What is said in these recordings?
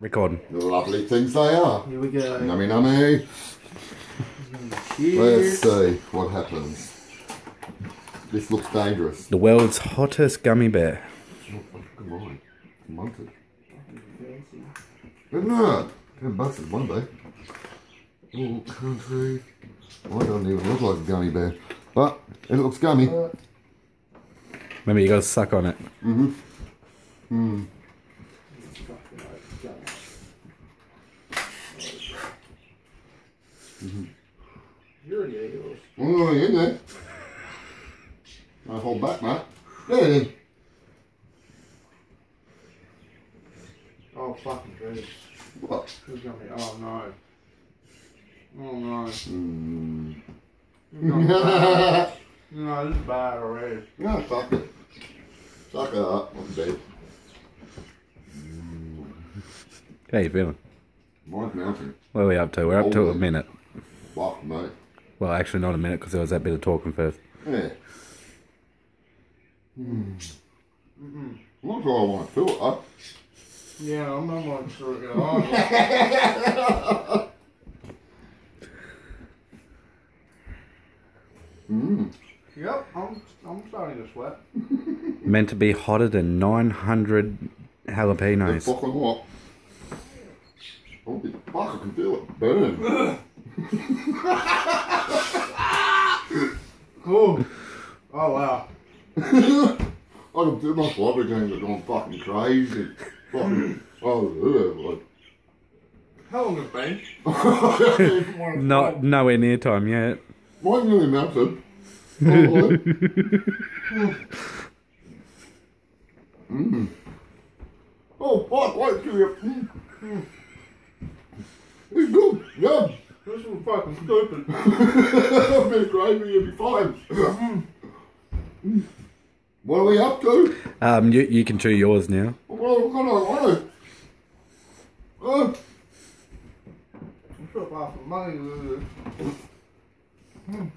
Recording. Lovely things they are. Here we go. Nummy nummy. Let's see what happens. This looks dangerous. The world's hottest gummy bear. Oh, fucking right. Munted. Isn't it? Ten bucks is one day. Oh, country. I don't even look like a gummy bear. But it looks gummy. Remember, you gotta suck on it. You're an idiot. Oh, in there. I hold back, mate. There it is. Oh, fucking Jesus. What? Who's gonna be? Oh, no. Oh, no. Mm. no, no, this is bad already. No, fuck it. Suck it up. I'm dead. How you feeling? Mine's mounting. What are we up to? We're up to a minute. Fuck, mate. Well, actually, not a minute because there was that bit of talking first. Yeah. Hmm. I'm not sure I want to fill it up. Yeah, I'm not much sure. Oh, Mm. yep, I'm, I'm starting to sweat. Meant to be hotter than 900 It's jalapenos. fucking hot. Holy fuck, I can feel it burn. Oh, oh wow. I can feel my slobber glands are going fucking crazy. Fucking, oh, ugh, How long has it been? Not nowhere near time yet. Mine nearly melted. Oh, mm. oh fuck, wait till you. Mm. Mm. It's good, yeah. This was fucking stupid. a bit of gravy, you'll. What are we up to? Um, you, you can chew yours now. What are we gonna want to? Uh, I'm sure off the money. mm.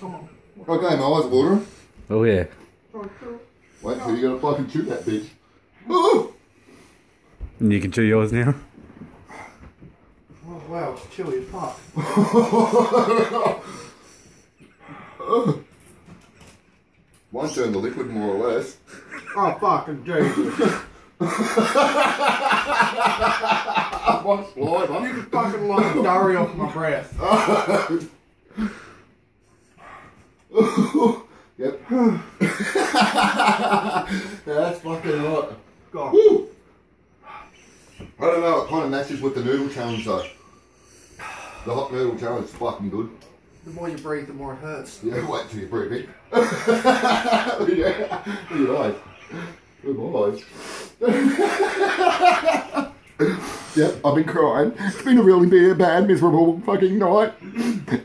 Come on. okay, my eyes are watering. Oh, yeah. Wait till you gotta fucking chew that bitch. Oh, And you can chew yours now. Wow, it's chilly as fuck. One turned the liquid more or less. Oh, fucking Jesus. One slide, You can fucking the diary off my breath. yep. That's fucking hot. God. Woo. I don't know, it kind of matches with the noodle challenge though. The hot noodle challenge is fucking good. The more you breathe, the more it hurts. Yeah, wait till you breathe it. yeah, at your eyes. Good eyes. yep, I've been crying. It's been a really bad, miserable fucking night.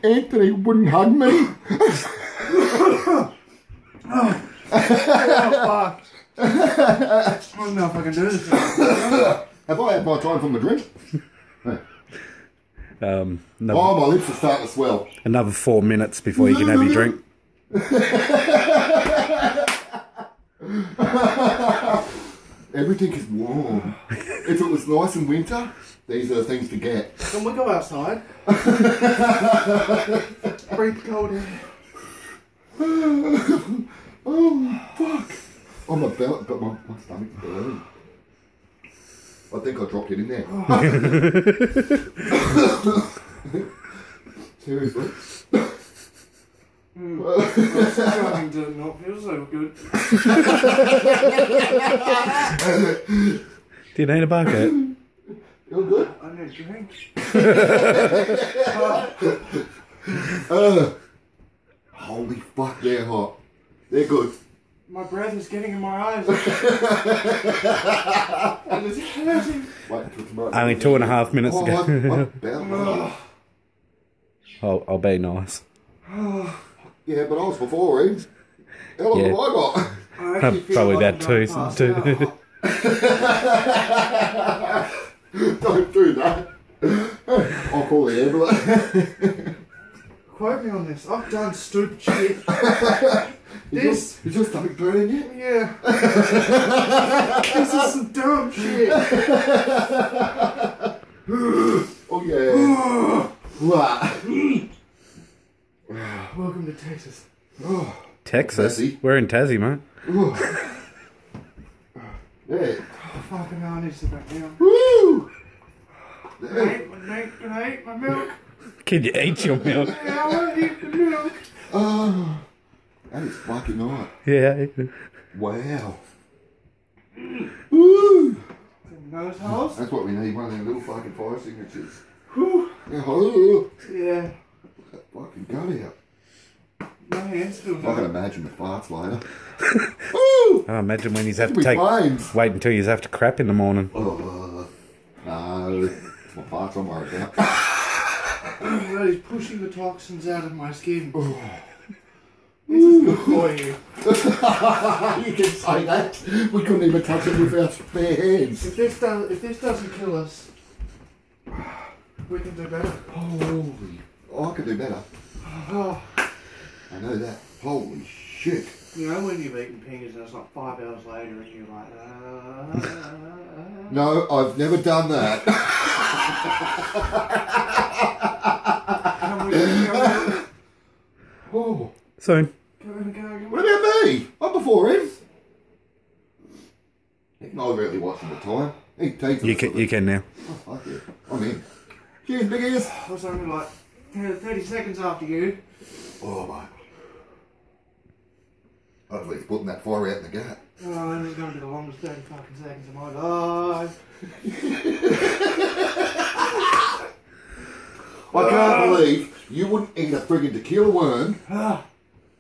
Anthony wouldn't hug me. Oh, fuck. I don't know if I can do this. Have I had my time for my drink? Um, another, Oh, my lips are starting to swell. another four minutes before you can have your drink. Everything is warm. if it was nice in winter, these are the things to get. Can we go outside? Breathe the cold air. Oh, fuck. Oh, my belly, but my, my stomach's burning. I think I dropped it in there. Seriously? Driving did not feel so good. Do you need a bucket? You're good? I need a drink. Uh, holy fuck, they're hot. They're good. My breath is getting in my eyes. and it's hurting. Wait. Only two and a half minutes Oh, ago. my belly. I'll, I'll be nice. Yeah, but I was before, eh? How long Yeah. have I got? I feel Probably like about I'm two, going to two. Don't do that. I'll call the ambulance. Quote me on this. I've done stupid shit. This. Is your stomach burning yet? Yeah. this is some dumb shit. Oh yeah. Wah. Welcome to Texas. Oh, Texas. Tassie. We're in Tassie, man. yeah. Oh, fucking hell, I need to sit back down. Woo! Can I Yeah. eat my milk? Can I eat my milk? Can you eat your milk? Yeah, I want to eat the milk. Oh, that is fucking nice. Yeah. Wow. Woo! Nose holes? That's what we need, one of them little fucking fire signatures. Whew. Yeah, oh, Yeah. that fucking gun out. My hands still I can numb. imagine the farts later. Woo! Oh, imagine when you have to take. planes. Wait until you have to crap in the morning. Oh, uh, no, it's my farts I'm worried about. That is pushing the toxins out of my skin. Oh. This is good for you. you can say that. We couldn't even touch it with our bare hands. If this does, if this doesn't kill us, we can do better. Holy. Oh, I could do better. Oh, I know that. Holy shit. you know when you've eaten fingers and it's like five hours later and you're like, uh, No, I've never done that. Can we, can we, oh. Soon. can we go? What about me? I'm before him. He's not really watching the time. He takes You can, you can now. Oh, fuck it. I'm in. Cheers, big ears. I was only like 30 seconds after you. Oh, mate. Hopefully he's putting that fire out in the gut. Oh, this is going to be the longest 30 fucking seconds of my life. I can't believe you wouldn't eat a friggin' tequila worm. Ah,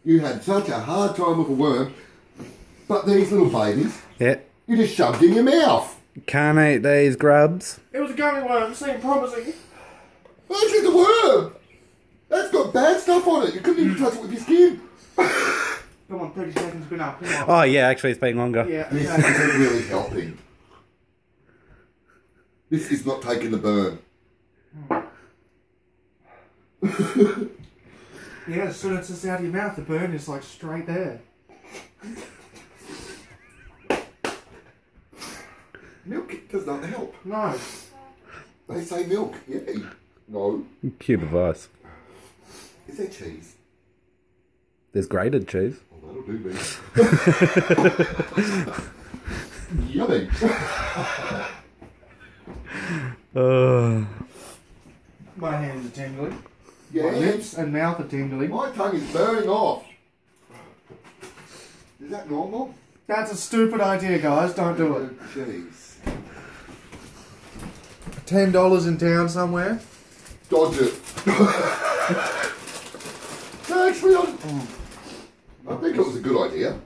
You had such a hard time with a worm. But these little babies, Yeah. you just shoved in your mouth. Can't eat these grubs. it was a gummy worm, seemed promising. That's just a worm. That's got bad stuff on it. You couldn't even touch it with your skin. Come on, 30 seconds, been up. Come on. Oh, yeah, actually, it's been longer. Yeah, This isn't really helping. This is not taking the burn. Yeah, as soon as it's out of your mouth, the burn is like straight there. Milk does not help. No. They say milk. Yay. No. Cube of ice. Is that cheese? There's grated cheese. Oh, that'll do me. Yummy. Uh, My hands are tingling. Yeah. My lips and mouth are tingling. My tongue is burning off. Is that normal? That's a stupid idea, guys. Don't do it. Oh, Jeez. Ten dollars in town somewhere. Dodge it. actually, I, hmm. I think it was a good idea.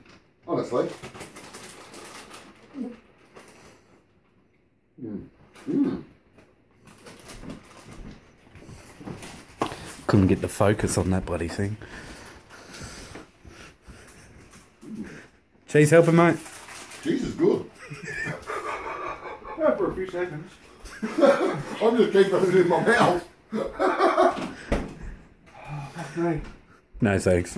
Honestly. Couldn't get the focus on that bloody thing. Cheese helping, mate? Cheese is good. Yeah, for a few seconds. I'm just keeping it in my mouth. Oh, great. No, thanks.